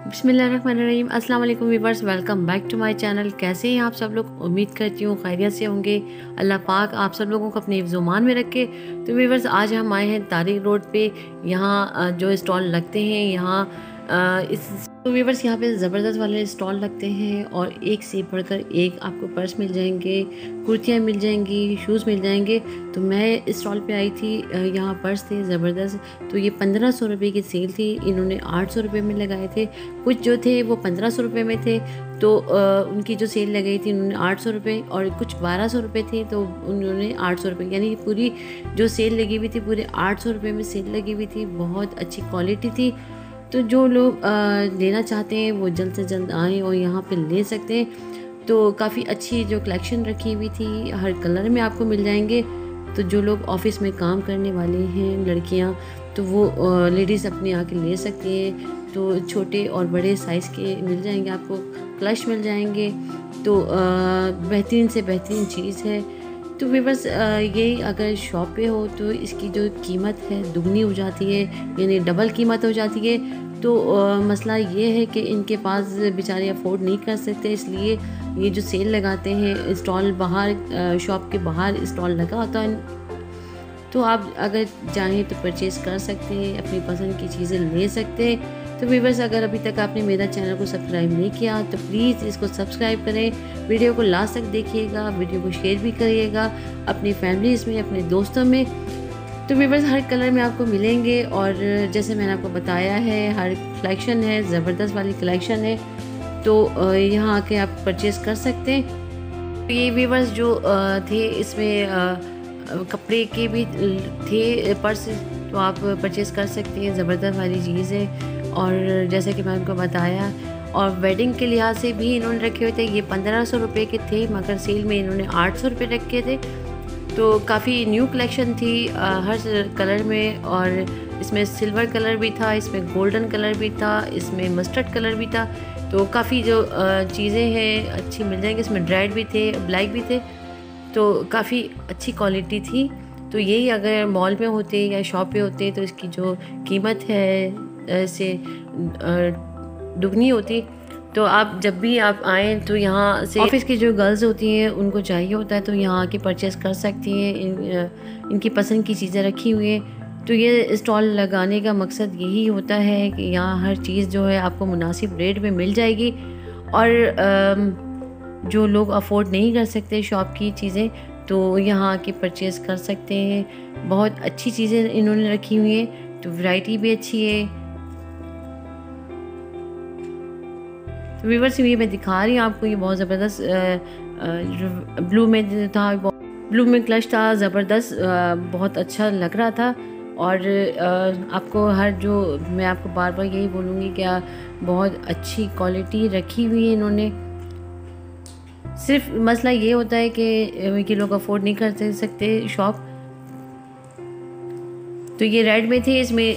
बिसमीम अस्सलाम वालेकुम viewers welcome back to my channel. कैसे हैं आप सब लोग? उम्मीद करती हूँ खैरियत से होंगे। अल्लाह पाक आप सब लोगों को अपने जुमान में रखे। तो वीवर्स आज हम आए हैं तारिक रोड पे। यहाँ जो स्टॉल लगते हैं, यहाँ इस तो वीवर्स यहाँ पे ज़बरदस्त वाले स्टॉल लगते हैं और एक से बढ़कर एक आपको पर्स मिल जाएँगे, कुर्तियाँ मिल जाएँगी शूज़ मिल जाएँगे। तो मैं इस स्टॉल पे आई थी यहाँ पर्स थे ज़बरदस्त। तो ये पंद्रह सौ रुपये की सेल थी, इन्होंने आठ सौ रुपये में लगाए थे। कुछ जो थे वो पंद्रह सौ रुपये में थे। तो उनकी जो सेल लगाई थी उन्होंने आठ सौ रुपये और कुछ बारह सौ रुपये थे तो उन्होंने आठ सौ रुपये। यानी पूरी जो सेल लगी हुई थी, पूरे आठ सौ रुपये में सेल लगी हुई थी। बहुत अच्छी क्वालिटी थी तो जो लोग लेना चाहते हैं, वो जल्द से जल्द आएँ और यहाँ पे ले सकते हैं। तो काफ़ी अच्छी जो कलेक्शन रखी हुई थी, हर कलर में आपको मिल जाएँगे। तो जो लोग ऑफ़िस में काम करने वाले हैं, लड़कियाँ तो वो लेडीज़ अपने आके ले सकती हैं। तो छोटे और बड़े साइज़ के मिल जाएँगे आपको क्लश मिल जाएँगे। तो बेहतरीन से बेहतरीन चीज़ है। तो बस ये अगर शॉप पे हो तो इसकी जो कीमत है, दुगनी हो जाती है, यानी डबल कीमत हो जाती है। तो आ, मसला ये है कि इनके पास बेचारे अफोर्ड नहीं कर सकते इसलिए ये जो सेल लगाते हैं स्टॉल बाहर शॉप के बाहर स्टॉल लगा होता है। तो आप अगर चाहें तो परचेज़ कर सकते हैं अपनी पसंद की चीज़ें ले सकते हैं। तो वीवर्स अगर अभी तक आपने मेरा चैनल को सब्सक्राइब नहीं किया तो प्लीज़ इसको सब्सक्राइब करें। वीडियो को लास्ट तक देखिएगा वीडियो को शेयर भी करिएगा अपनी फैमिलीज़ में अपने दोस्तों में। तो वीवर्स हर कलर में आपको मिलेंगे और जैसे मैंने आपको बताया है, हर कलेक्शन है, ज़बरदस्त वाली कलेक्शन है तो यहाँ आके आप परचेज़ कर सकते हैं। तो ये वीवर्स जो थे इसमें कपड़े के भी थे पर्स तो आप परचेज़ कर सकते हैं, ज़बरदस्त वाली चीज़ है। और जैसे कि मैंने उनको बताया, और वेडिंग के लिहाज से भी इन्होंने रखे हुए थे, ये पंद्रह सौ रुपये के थे, मगर सेल में इन्होंने आठ सौ रुपये रखे थे। तो काफ़ी न्यू कलेक्शन थी आ, हर कलर में और इसमें सिल्वर कलर भी था इसमें गोल्डन कलर भी था इसमें मस्टर्ड कलर भी था। तो काफ़ी जो चीज़ें हैं अच्छी मिल जाएँगी। इसमें रेड भी थे ब्लैक भी थे तो काफ़ी अच्छी क्वालिटी थी। तो यही अगर मॉल में होते या शॉप पे होते तो इसकी जो कीमत है से दुगनी होती तो आप जब भी आप आएँ तो यहाँ से ऑफ़िस की जो गर्ल्स होती हैं उनको चाहिए होता है तो यहाँ आके परचेज़ कर सकती हैं। इन, इनकी पसंद की चीज़ें रखी हुई हैं। तो ये स्टॉल लगाने का मकसद यही होता है कि यहाँ हर चीज़ जो है आपको मुनासिब रेट में मिल जाएगी। और जो लोग अफोर्ड नहीं कर सकते शॉप की चीज़ें तो यहाँ आके परचेज़ कर सकते हैं। बहुत अच्छी चीज़ें इन्होंने रखी हुई हैं तो वैरायटी भी अच्छी है। तो वीवर्स ये मैं दिखा रही हूँ आपको, ये बहुत ज़बरदस्त ब्लू में था, ब्लू में क्लच था, ज़बरदस्त बहुत अच्छा लग रहा था। और आपको हर जो, मैं आपको बार बार यही बोलूँगी, क्या बहुत अच्छी क्वालिटी रखी हुई है इन्होंने। सिर्फ़ मसला ये होता है कि कि लोग अफोर्ड नहीं कर सकते शॉप। तो ये रेड में थे, इसमें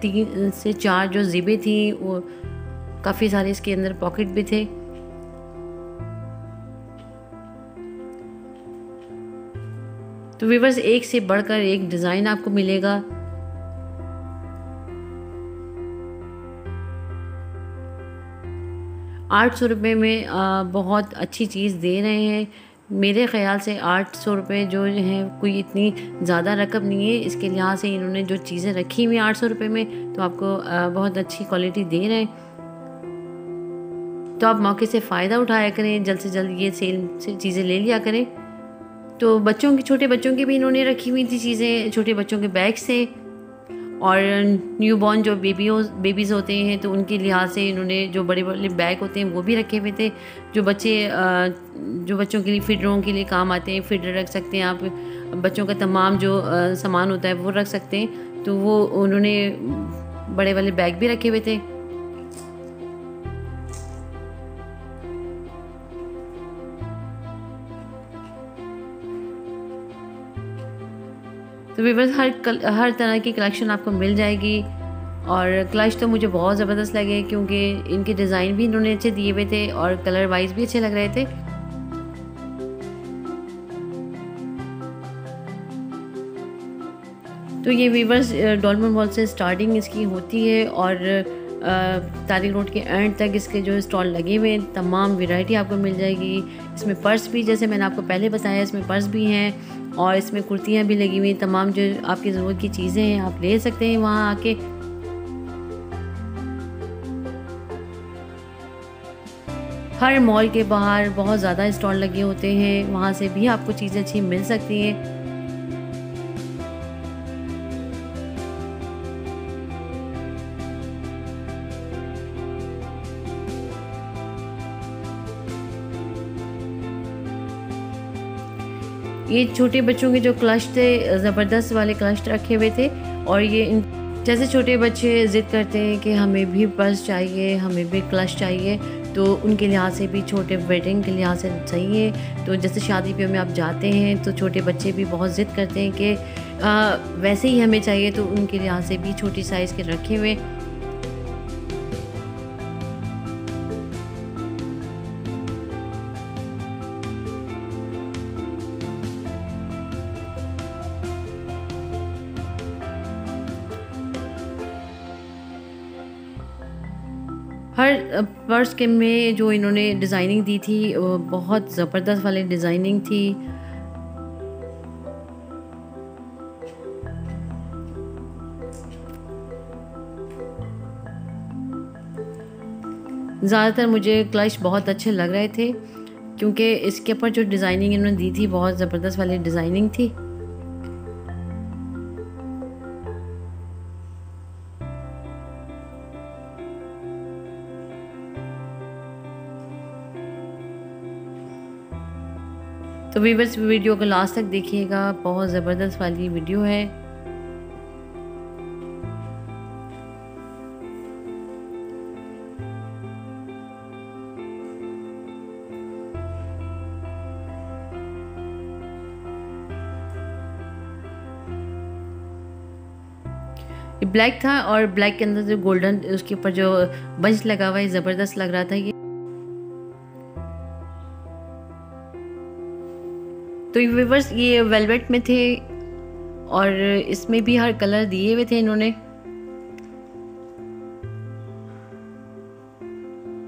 तीन से चार जो ज़िबे थी, वो काफ़ी सारे इसके अंदर पॉकेट भी थे। तो वीवर्स एक से बढ़कर एक डिज़ाइन आपको मिलेगा। आठ सौ रुपये में बहुत अच्छी चीज़ दे रहे हैं। मेरे ख़्याल से आठ सौ रुपये जो है, कोई इतनी ज़्यादा रकम नहीं है। इसके लिहाज से इन्होंने जो चीज़ें रखी हुई आठ सौ रुपये में तो आपको बहुत अच्छी क्वालिटी दे रहे हैं। तो आप मौके से फ़ायदा उठाया करें जल्द से जल्द ये सेल से चीज़ें ले लिया करें। तो बच्चों की छोटे बच्चों की भी इन्होंने रखी हुई थी चीज़ें छोटे बच्चों के बैग्स थे और न्यू बॉर्न जो बेबी हो, बेबीज़ होते हैं तो उनके लिहाज से इन्होंने जो बड़े बड़े बैग होते हैं वो भी रखे हुए थे। जो बच्चे जो बच्चों के लिए फिडरों के लिए काम आते हैं फिडर रख सकते हैं आप। बच्चों का तमाम जो सामान होता है वो रख सकते हैं। तो वो उन्होंने बड़े वाले बैग भी रखे हुए थे। तो वीवर्स हर कल, हर तरह की कलेक्शन आपको मिल जाएगी। और क्लच तो मुझे बहुत ज़बरदस्त लगे क्योंकि इनके डिज़ाइन भी इन्होंने अच्छे दिए हुए थे और कलर वाइज भी अच्छे लग रहे थे। तो ये वीवर्स डॉलमन मॉल से स्टार्टिंग इसकी होती है और तारिक रोड के एंड तक इसके जो स्टॉल लगे हुए हैं तमाम वैरायटी आपको मिल जाएगी। इसमें पर्स भी जैसे मैंने आपको पहले बताया इसमें पर्स भी हैं। और इसमें कुर्तियाँ भी लगी हुई, तमाम जो आपकी ज़रूरत की चीज़ें हैं, आप ले सकते हैं वहाँ आके। हर मॉल के बाहर बहुत ज़्यादा स्टॉल लगे होते हैं, वहाँ से भी आपको चीज़ें अच्छी मिल सकती हैं। ये छोटे बच्चों के जो क्लच थे, ज़बरदस्त वाले क्लच रखे हुए थे और ये इन, जैसे छोटे बच्चे ज़िद करते हैं कि हमें भी पर्स चाहिए, हमें भी क्लच चाहिए तो उनके लिहाज से भी छोटे वेडिंग के लिहाज से सही है। तो जैसे शादी पे में आप जाते हैं तो छोटे बच्चे भी बहुत ज़िद करते हैं कि वैसे ही हमें चाहिए तो उनके लिहाज से भी छोटी साइज़ के रखे हुए। पर्स के में जो इन्होंने डिज़ाइनिंग दी थी बहुत ज़बरदस्त वाली डिज़ाइनिंग थी। ज़्यादातर मुझे क्लच बहुत अच्छे लग रहे थे, क्योंकि इसके ऊपर जो डिज़ाइनिंग इन्होंने दी थी, बहुत ज़बरदस्त वाली डिज़ाइनिंग थी। तो वीवर्स वीडियो को लास्ट तक देखिएगा। बहुत ज़बरदस्त वाली वीडियो है। ब्लैक था और ब्लैक के अंदर जो गोल्डन उसके ऊपर जो बंच लगा हुआ है ज़बरदस्त लग रहा था ये। तो व्यूवर्स, ये वेलवेट में थे और इसमें भी हर कलर दिए हुए थे इन्होंने।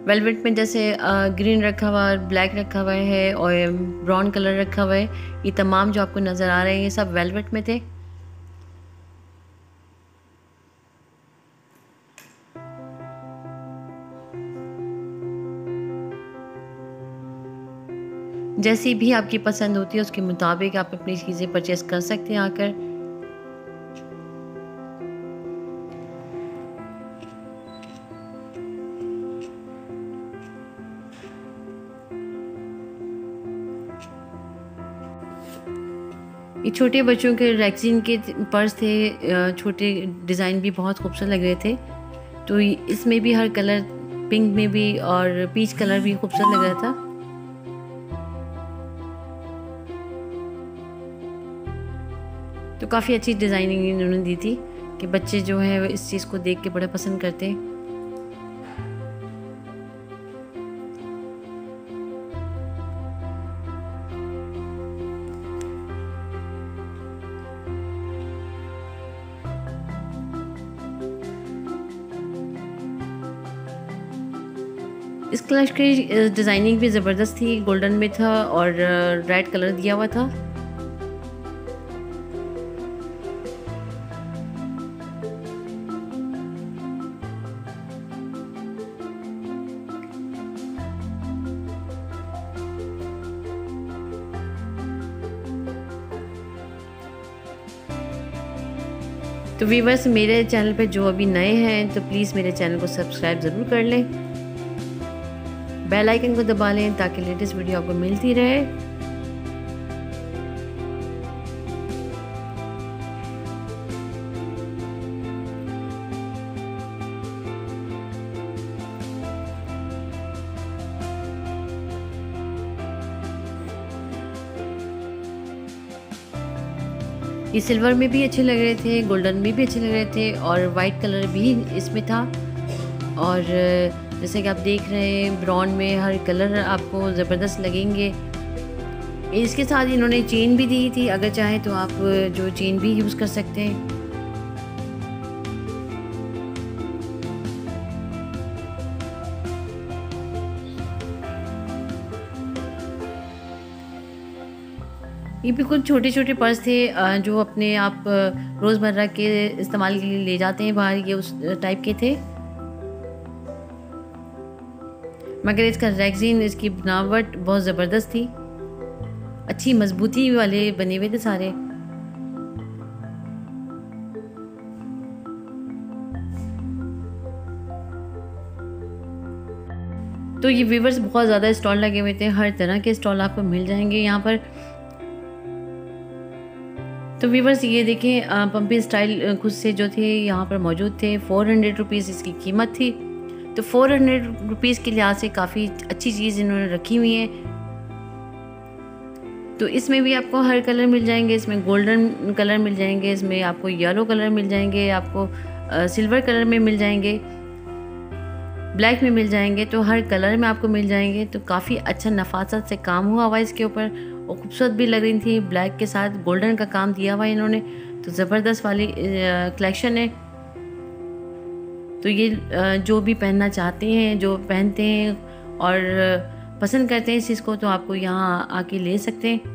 वेलवेट में जैसे ग्रीन रखा हुआ है ब्लैक रखा हुआ है और ब्राउन कलर रखा हुआ है, ये तमाम जो आपको नज़र आ रहे हैं, ये सब वेलवेट में थे। जैसी भी आपकी पसंद होती है, उसके मुताबिक आप अपनी चीज़ें परचेस कर सकते हैं आकर। ये छोटे बच्चों के रैक्सिन के पर्स थे छोटे डिज़ाइन भी बहुत खूबसूरत लग रहे थे। तो इसमें भी हर कलर पिंक में भी और पीच कलर भी खूबसूरत लग रहा था। तो काफ़ी अच्छी डिज़ाइनिंग इन्होंने दी थी कि बच्चे जो है इस चीज़ को देख के बड़ा पसंद करते हैं। इस क्लच की डिज़ाइनिंग भी ज़बरदस्त थी, गोल्डन में था और रेड कलर दिया हुआ था। तो वीवर्स मेरे चैनल पे जो अभी नए हैं तो प्लीज़ मेरे चैनल को सब्सक्राइब ज़रूर कर लें। बेल आइकन को दबा लें ताकि लेटेस्ट वीडियो आपको मिलती रहे। ये सिल्वर में भी अच्छे लग रहे थे, गोल्डन में भी अच्छे लग रहे थे और वाइट कलर भी इसमें था। और जैसे कि आप देख रहे हैं ब्राउन में हर कलर आपको ज़बरदस्त लगेंगे। इसके साथ इन्होंने चेन भी दी थी, अगर चाहे तो आप जो चेन भी यूज़ कर सकते हैं। ये कुछ छोटे छोटे पर्स थे जो अपने आप रोज़मर्रा के इस्तेमाल के लिए ले जाते हैं बाहर, ये उस टाइप के थे। मगर इसका रैगजीन, इसकी बनावट बहुत ज़बरदस्त थी। अच्छी, मजबूती वाले बने हुए थे सारे। तो ये वीवर्स बहुत ज़्यादा स्टॉल लगे हुए थे, हर तरह के स्टॉल आपको मिल जाएँगे यहाँ पर। तो वीवर्स ये देखें पंपी स्टाइल खुद से जो थे, यहाँ पर मौजूद थे। फ़ोर हंड्रेड रुपीज़ इसकी कीमत थी। तो फ़ोर हंड्रेड रुपीज़ के लिहाज से काफ़ी अच्छी चीज़ इन्होंने रखी हुई है। तो इसमें भी आपको हर कलर मिल जाएँगे। इसमें गोल्डन कलर मिल जाएँगे। इसमें आपको येलो कलर मिल जाएँगे। आपको सिल्वर कलर में मिल जाएँगे। ब्लैक में मिल जाएँगे। तो हर कलर में आपको मिल जाएँगे। तो काफ़ी अच्छा नफासत से काम हुआ हुआ इसके ऊपर। और खूबसूरत भी लग रही थी। ब्लैक के साथ गोल्डन का काम दिया हुआ इन्होंने। तो ज़बरदस्त वाली कलेक्शन है। तो ये जो भी पहनना चाहते हैं, जो पहनते हैं और पसंद करते हैं इस चीज़ को तो आपको यहाँ आके ले सकते हैं।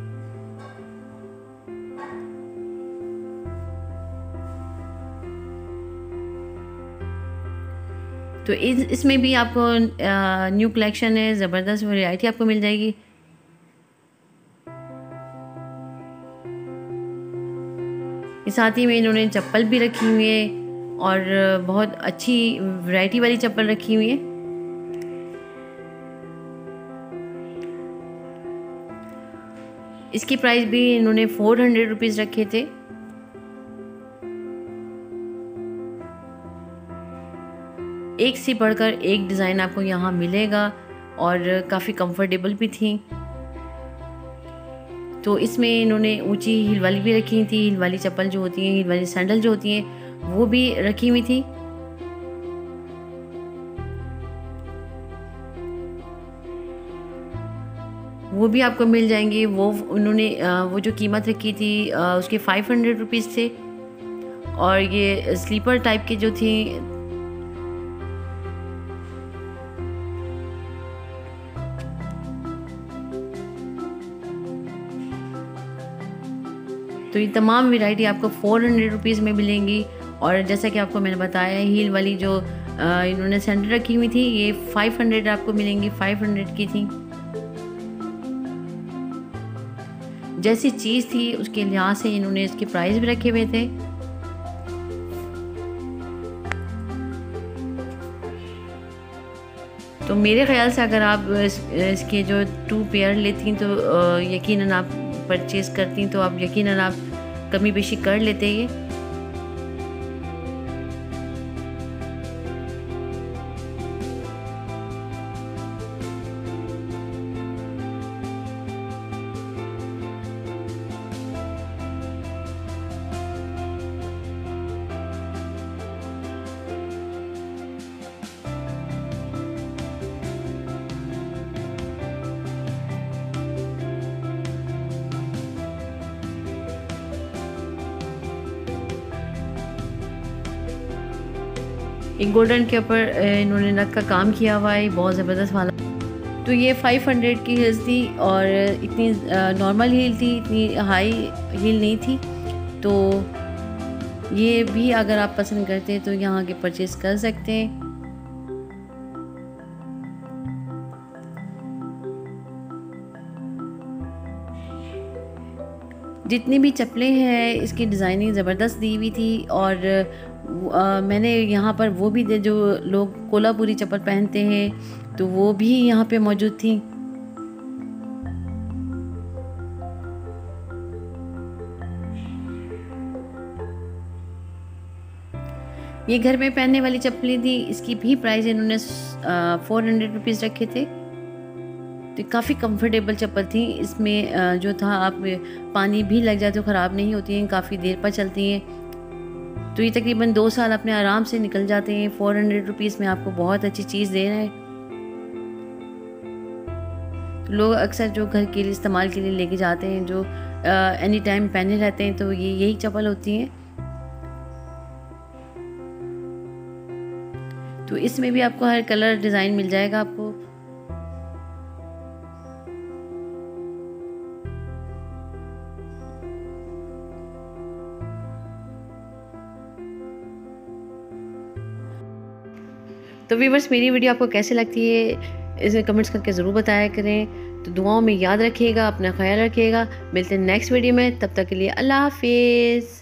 तो इस, इसमें भी आपको न्यू कलेक्शन है। ज़बरदस्त वैरायटी आपको मिल जाएगी। साथ ही में इन्होंने चप्पल भी रखी हुई है और बहुत अच्छी वैरायटी वाली चप्पल रखी हुई है। इसकी प्राइस भी इन्होंने फोर हंड्रेड रुपीज़ रखे थे। एक से बढ़कर एक डिज़ाइन आपको यहाँ मिलेगा और काफ़ी कंफर्टेबल भी थी। तो इसमें इन्होंने ऊँची हिल वाली भी रखी थी, हिल वाली चप्पल जो होती हैं, हिल वाली सैंडल जो होती हैं, वो भी रखी हुई थी। वो भी आपको मिल जाएँगे। वो उन्होंने वो जो कीमत रखी थी उसके फाइव हंड्रेड रुपीज़ थे। और ये स्लीपर टाइप के जो थी तो ये तमाम वैरायटी आपको फ़ोर हंड्रेड रुपीज़ में मिलेंगी। और जैसा कि आपको मैंने बताया हील वाली जो इन्होंने सेंटर रखी हुई थी, ये फाइव हंड्रेड आपको मिलेंगी फाइव हंड्रेड की थी। जैसी चीज़ थी, उसके लिहाज से इन्होंने इसके प्राइस भी रखे हुए थे। तो मेरे ख्याल से अगर आप इसके जो टू पेयर लेती तो यकीनन आप परचेज़ करती तो आप यकीनन आप कमी बेशी कर लेते ये। एक गोल्डन के ऊपर इन्होंने नक का काम किया हुआ है बहुत ज़बरदस्त वाला। तो ये 500 की हील्स थी और इतनी नॉर्मल हील थी, इतनी हाई हील नहीं थी। तो ये भी अगर आप पसंद करते हैं तो यहाँ के परचेज़ कर सकते हैं। जितनी भी चप्पलें हैं इसकी डिज़ाइनिंग ज़बरदस्त दी हुई थी और आ, मैंने यहाँ पर वो भी जो लोग कोलापुरी चप्पल पहनते हैं तो वो भी यहाँ पे मौजूद थी। ये घर में पहनने वाली चप्पलें थी इसकी भी प्राइस इन्होंने फोर हंड्रेड रुपीज़ रखे थे। तो काफ़ी कंफर्टेबल चप्पल थी। इसमें जो था, आप पानी भी लग जाए तो ख़राब नहीं होती हैं, काफ़ी देर पर चलती हैं। तो ये तकरीबन दो साल अपने आराम से निकल जाते हैं। फोर हंड्रेड रुपीज़ में आपको बहुत अच्छी चीज़ दे रहे हैं। तो लोग अक्सर जो घर के लिए, इस्तेमाल के लिए लेके जाते हैं, जो एनी टाइम पहने रहते हैं तो ये, यही चप्पल होती हैं। तो इसमें भी आपको हर कलर डिज़ाइन मिल जाएगा आपको। तो व्यूवर्स मेरी वीडियो आपको कैसे लगती है, इसे कमेंट्स करके ज़रूर बताया करें। तो दुआओं में याद रखिएगा, अपना ख्याल रखिएगा। मिलते हैं नेक्स्ट वीडियो में, तब तक के लिए अल्लाह हाफिज़।